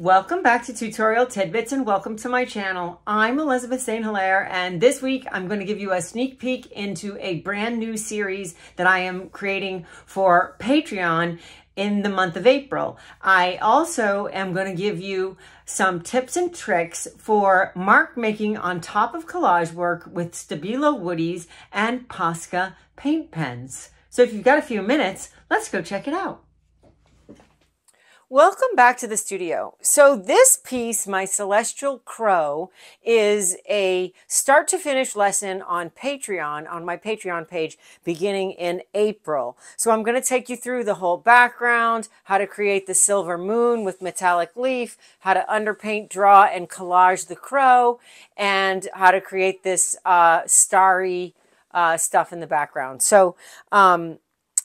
Welcome back to Tutorial Tidbits and welcome to my channel. I'm Elizabeth St. Hilaire and this week I'm going to give you a sneak peek into a brand new series that I am creating for Patreon in the month of April. I also am going to give you some tips and tricks for mark making on top of collage work with Stabilo Woodies and Posca paint pens. So if you've got a few minutes, let's go check it out. Welcome back to the studio. So this piece, My Celestial Crow, is a start to finish lesson on Patreon, on my Patreon page, beginning in April. So I'm going to take you through the whole background, how to create the silver moon with metallic leaf, how to underpaint, draw, and collage the crow, and how to create this uh, starry uh, stuff in the background. So um,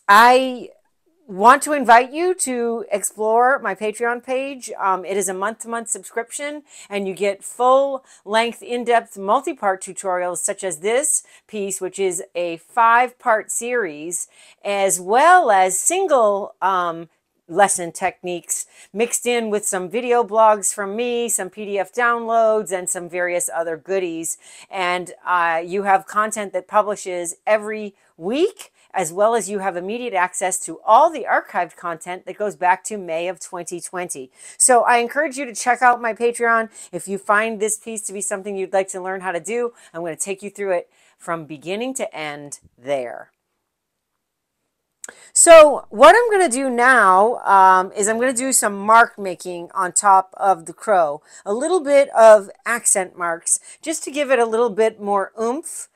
I want to invite you to explore my Patreon page. Um, it is a month to month subscription, and you get full length, in depth, multi part tutorials such as this piece, which is a five part series, as well as single um, lesson techniques mixed in with some video blogs from me, some PDF downloads, and some various other goodies. And uh, you have content that publishes every week as well as you have immediate access to all the archived content that goes back to May of 2020. So I encourage you to check out my Patreon. If you find this piece to be something you'd like to learn how to do, I'm going to take you through it from beginning to end there. So what I'm going to do now um, is I'm going to do some mark making on top of the crow. A little bit of accent marks just to give it a little bit more oomph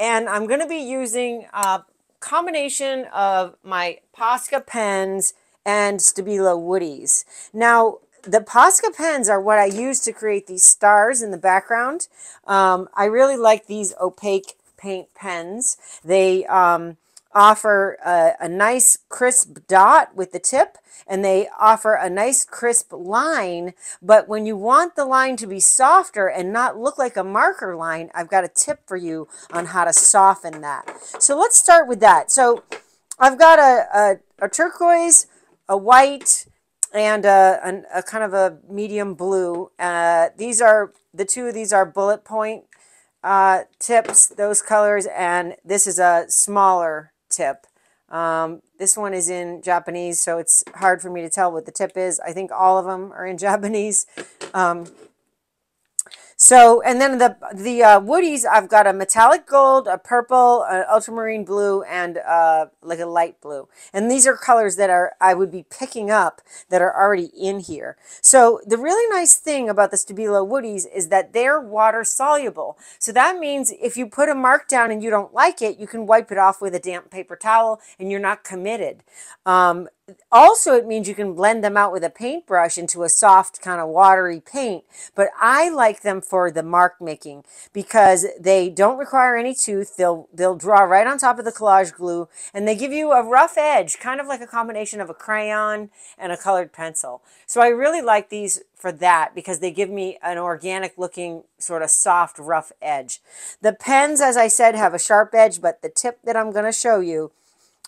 and I'm going to be using a combination of my Posca pens and Stabilo Woodies. Now, the Posca pens are what I use to create these stars in the background. Um, I really like these opaque paint pens. They um, offer a, a nice crisp dot with the tip and they offer a nice crisp line. But when you want the line to be softer and not look like a marker line, I've got a tip for you on how to soften that. So let's start with that. So I've got a, a, a turquoise, a white, and a, a, a, kind of a medium blue. Uh, these are, the two of these are bullet point uh, tips, those colors, and this is a smaller tip. Um, this one is in Japanese, so it's hard for me to tell what the tip is. I think all of them are in Japanese. Um, so, and then the the uh, woodies, I've got a metallic gold, a purple, an ultramarine blue, and uh, like a light blue. And these are colors that are I would be picking up that are already in here. So the really nice thing about the Stabilo woodies is that they're water soluble. So that means if you put a mark down and you don't like it, you can wipe it off with a damp paper towel and you're not committed. Um, also, it means you can blend them out with a paintbrush into a soft kind of watery paint. But I like them for the mark making because they don't require any tooth. They'll, they'll draw right on top of the collage glue and they give you a rough edge, kind of like a combination of a crayon and a colored pencil. So I really like these for that because they give me an organic looking sort of soft rough edge. The pens, as I said, have a sharp edge, but the tip that I'm going to show you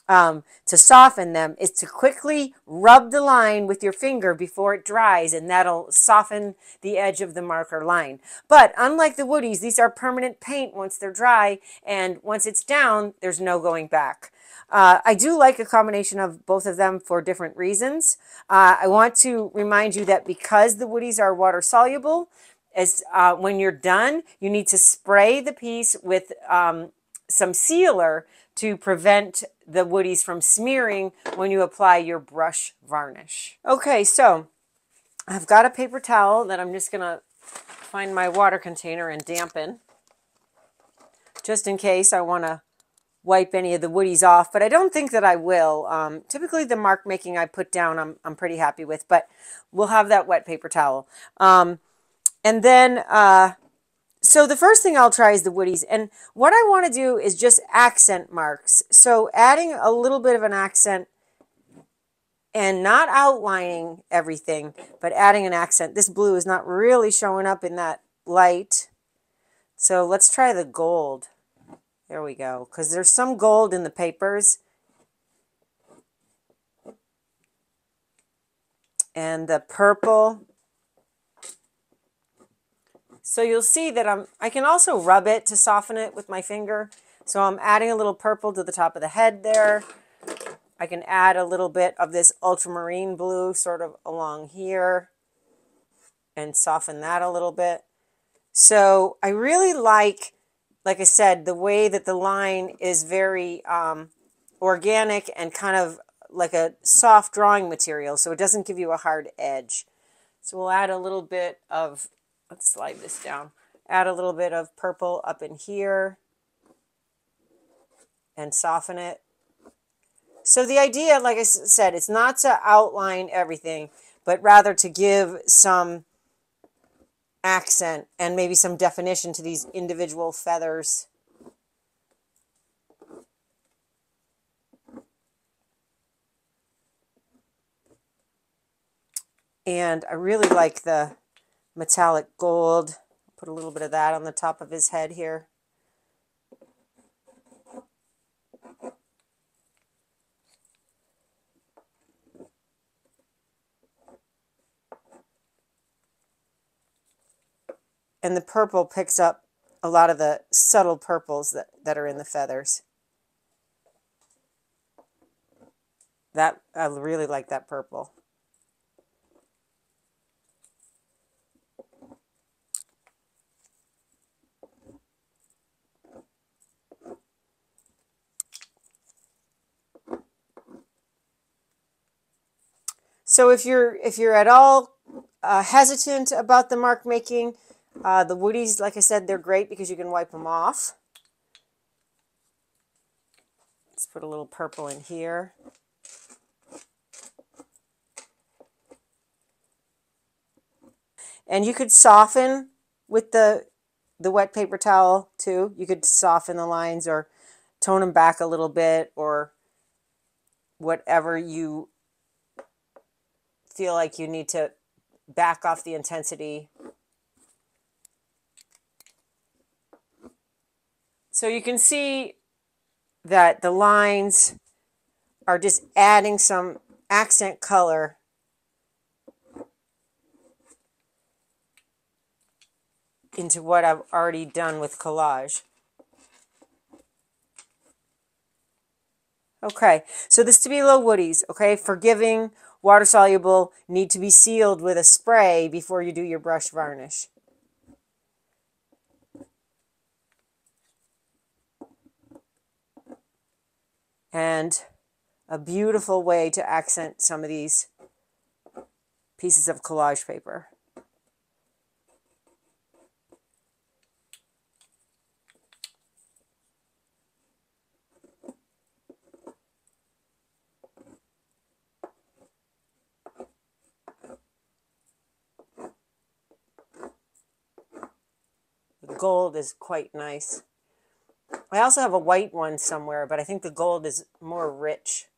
um, to soften them is to quickly rub the line with your finger before it dries and that'll soften the edge of the marker line. But unlike the woodies, these are permanent paint once they're dry and once it's down, there's no going back. Uh, I do like a combination of both of them for different reasons. Uh, I want to remind you that because the woodies are water soluble, as uh, when you're done, you need to spray the piece with um, some sealer to prevent the woodies from smearing when you apply your brush varnish. Okay, so I've got a paper towel that I'm just to find my water container and dampen just in case I want to wipe any of the woodies off, but I don't think that I will. Um, typically the mark making I put down I'm, I'm pretty happy with, but we'll have that wet paper towel. Um, and then uh, so the first thing I'll try is the woodies. And what I want to do is just accent marks. So adding a little bit of an accent and not outlining everything, but adding an accent. This blue is not really showing up in that light. So let's try the gold. There we go. Because there's some gold in the papers. and the purple. So you'll see that I'm, I can also rub it to soften it with my finger. So I'm adding a little purple to the top of the head there. I can add a little bit of this ultramarine blue sort of along here and soften that a little bit. So I really like, like I said, the way that the line is very um, organic and kind of like a soft drawing material. So it doesn't give you a hard edge. So we'll add a little bit of, let's slide this down, add a little bit of purple up in here and soften it. So the idea, like I said, it's not to outline everything, but rather to give some accent and maybe some definition to these individual feathers. And I really like the metallic gold. Put a little bit of that on the top of his head here. And the purple picks up a lot of the subtle purples that, that are in the feathers. That I really like that purple. So if you're if you're at all uh, hesitant about the mark making, uh, the woodies, like I said, they're great because you can wipe them off. Let's put a little purple in here. And you could soften with the, the wet paper towel too. You could soften the lines or tone them back a little bit or whatever you feel like you need to back off the intensity. So you can see that the lines are just adding some accent color. Into what I've already done with collage. Okay, so the Stabilo Woodies, okay, forgiving, water soluble, need to be sealed with a spray before you do your brush varnish. and a beautiful way to accent some of these pieces of collage paper. The gold is quite nice. I also have a white one somewhere, but I think the gold is more rich.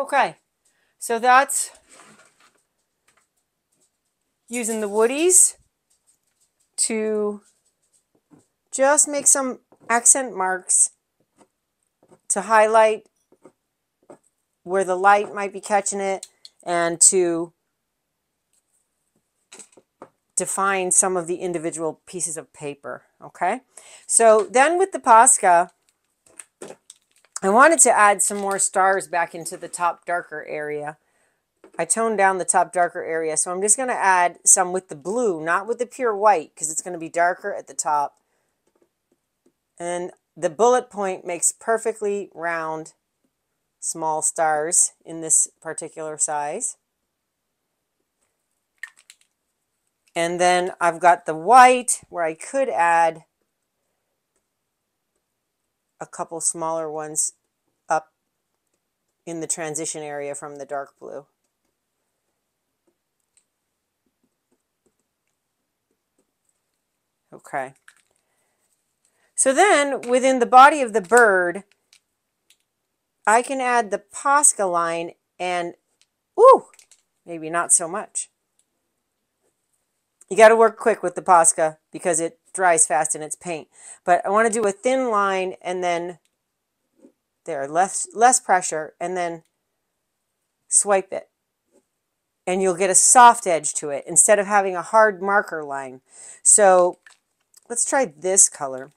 Okay, so that's using the woodies to just make some accent marks to highlight where the light might be catching it and to define some of the individual pieces of paper, okay? So then with the Posca, I wanted to add some more stars back into the top darker area. I toned down the top darker area, so I'm just going to add some with the blue, not with the pure white, because it's going to be darker at the top. And the bullet point makes perfectly round small stars in this particular size. And then I've got the white where I could add a couple smaller ones up in the transition area from the dark blue. Okay. So then within the body of the bird, I can add the Posca line and, ooh, maybe not so much. You got to work quick with the Posca because it dries fast in its paint. But I want to do a thin line and then there, less, less pressure, and then swipe it. And you'll get a soft edge to it instead of having a hard marker line. So let's try this color.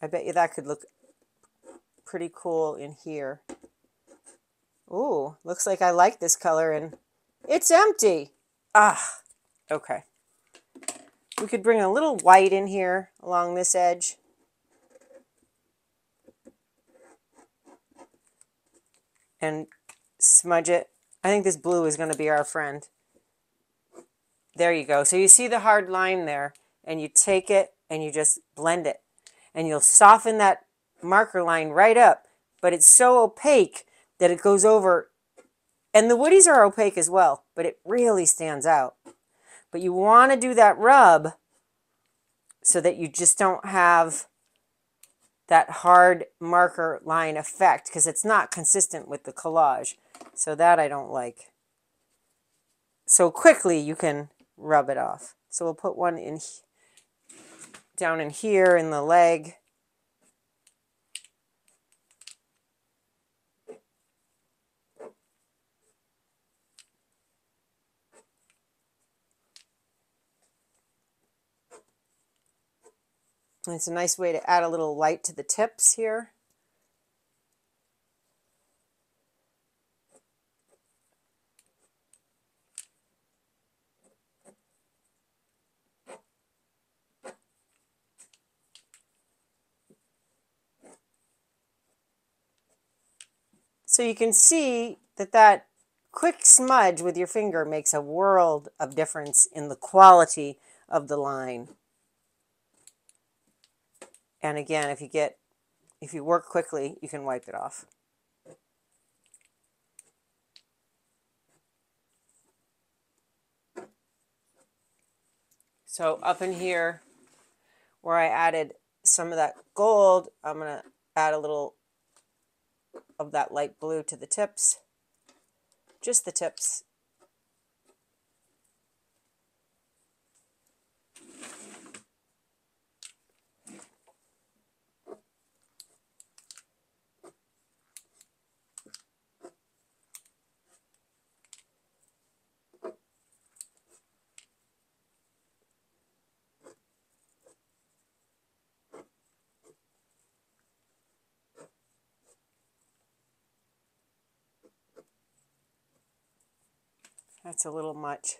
I bet you that could look pretty cool in here. Ooh, looks like I like this color and it's empty. Ah, okay. We could bring a little white in here along this edge. And smudge it. I think this blue is going to be our friend. There you go. So you see the hard line there and you take it and you just blend it and you'll soften that marker line right up. But it's so opaque that it goes over. And the woodies are opaque as well, but it really stands out. But you want to do that rub so that you just don't have that hard marker line effect because it's not consistent with the collage. So that I don't like. So quickly you can rub it off. So we'll put one in down in here in the leg. It's a nice way to add a little light to the tips here. So you can see that that quick smudge with your finger makes a world of difference in the quality of the line. And again, if you get, if you work quickly, you can wipe it off. So up in here where I added some of that gold, I'm going to add a little of that light blue to the tips, just the tips. That's a little much.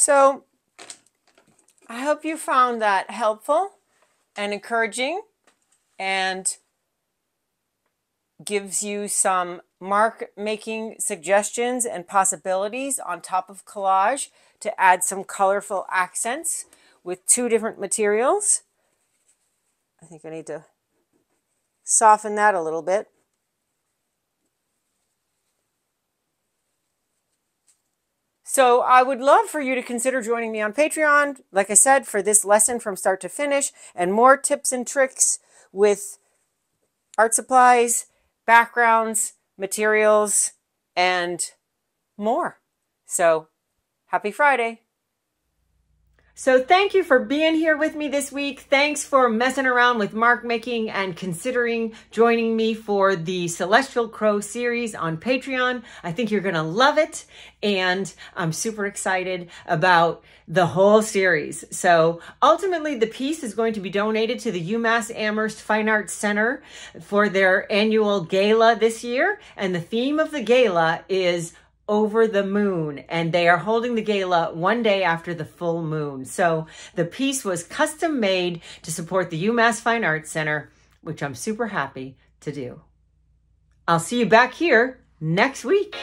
So I hope you found that helpful and encouraging and gives you some mark making suggestions and possibilities on top of collage to add some colorful accents with two different materials. I think I need to soften that a little bit. So I would love for you to consider joining me on Patreon, like I said, for this lesson from start to finish and more tips and tricks with art supplies, backgrounds, materials, and more. So happy Friday. So thank you for being here with me this week. Thanks for messing around with mark making and considering joining me for the Celestial Crow series on Patreon. I think you're going to love it. And I'm super excited about the whole series. So ultimately the piece is going to be donated to the UMass Amherst Fine Arts Center for their annual gala this year. And the theme of the gala is over the moon and they are holding the gala one day after the full moon. So the piece was custom made to support the UMass Fine Arts Center, which I'm super happy to do. I'll see you back here next week.